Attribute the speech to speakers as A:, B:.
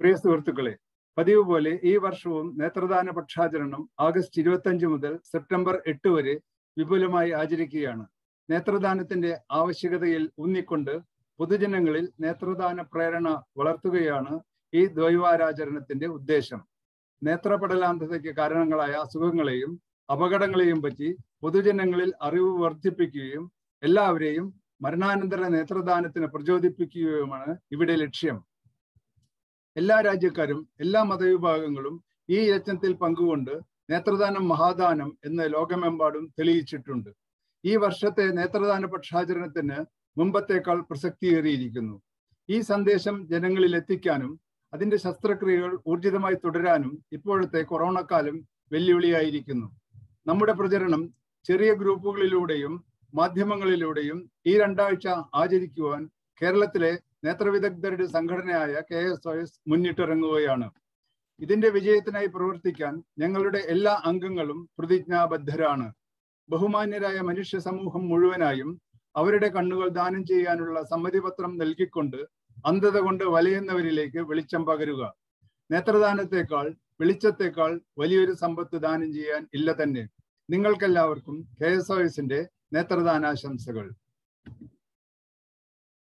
A: പ്രിയ സുഹൃത്തുക്കളെ പതിവ് പോലെ ഈ വർഷവും നേത്രദാന പക്ഷാചരണം ആഗസ്റ്റ് ഇരുപത്തഞ്ച് മുതൽ സെപ്റ്റംബർ എട്ട് വരെ വിപുലമായി ആചരിക്കുകയാണ്. നേത്രദാനത്തിന്റെ ആവശ്യകതയിൽ ഊന്നിക്കൊണ്ട് പൊതുജനങ്ങളിൽ നേത്രദാന പ്രേരണ വളർത്തുകയാണ് ഈ ദ്വൈവാരാചരണത്തിന്റെ ഉദ്ദേശം. നേത്രപടലാന്ധതയ്ക്ക് കാരണങ്ങളായ അസുഖങ്ങളെയും അപകടങ്ങളെയും പറ്റി പൊതുജനങ്ങളിൽ അറിവ് വർദ്ധിപ്പിക്കുകയും എല്ലാവരെയും മരണാനന്തര നേത്രദാനത്തിന് പ്രചോദിപ്പിക്കുകയുമാണ് ഇവിടെ ലക്ഷ്യം. എല്ലാ രാജ്യക്കാരും എല്ലാ മതവിഭാഗങ്ങളും ഈ യജ്ഞത്തിൽ പങ്കുകൊണ്ട് നേത്രദാനം മഹാദാനം എന്ന് ലോകമെമ്പാടും തെളിയിച്ചിട്ടുണ്ട്. ഈ വർഷത്തെ നേത്രദാന പക്ഷാചരണത്തിന് മുമ്പത്തേക്കാൾ പ്രസക്തിയേറിയിരിക്കുന്നു. ഈ സന്ദേശം ജനങ്ങളിൽ എത്തിക്കാനും അതിന്റെ ശസ്ത്രക്രിയകൾ ഊർജിതമായി തുടരാനും ഇപ്പോഴത്തെ കൊറോണ കാലം വെല്ലുവിളിയായിരിക്കുന്നു. നമ്മുടെ പ്രചരണം ചെറിയ ഗ്രൂപ്പുകളിലൂടെയും മാധ്യമങ്ങളിലൂടെയും ഈ രണ്ടാഴ്ച ആചരിക്കുവാൻ കേരളത്തിലെ നേത്രവിദഗ്ധരുടെ സംഘടനയായ കെ എസ് ഒ എസ് മുന്നിട്ടിറങ്ങുകയാണ്. ഇതിന്റെ വിജയത്തിനായി പ്രവർത്തിക്കാൻ ഞങ്ങളുടെ എല്ലാ അംഗങ്ങളും പ്രതിജ്ഞാബദ്ധരാണ്. ബഹുമാന്യരായ മനുഷ്യ സമൂഹം മുഴുവനായും അവരുടെ കണ്ണുകൾ ദാനം ചെയ്യാനുള്ള സമ്മതിപത്രം നൽകിക്കൊണ്ട് അന്ധത കൊണ്ട് വലയുന്നവരിലേക്ക് വെളിച്ചം പകരുക. നേത്രദാനത്തെക്കാൾ വെളിച്ചത്തെക്കാൾ വലിയൊരു സമ്പത്ത് ദാനം ചെയ്യാൻ ഇല്ല തന്നെ. നിങ്ങൾക്കെല്ലാവർക്കും കെ എസ് ഒ എസിന്റെ നേത്രദാനാശംസകൾ.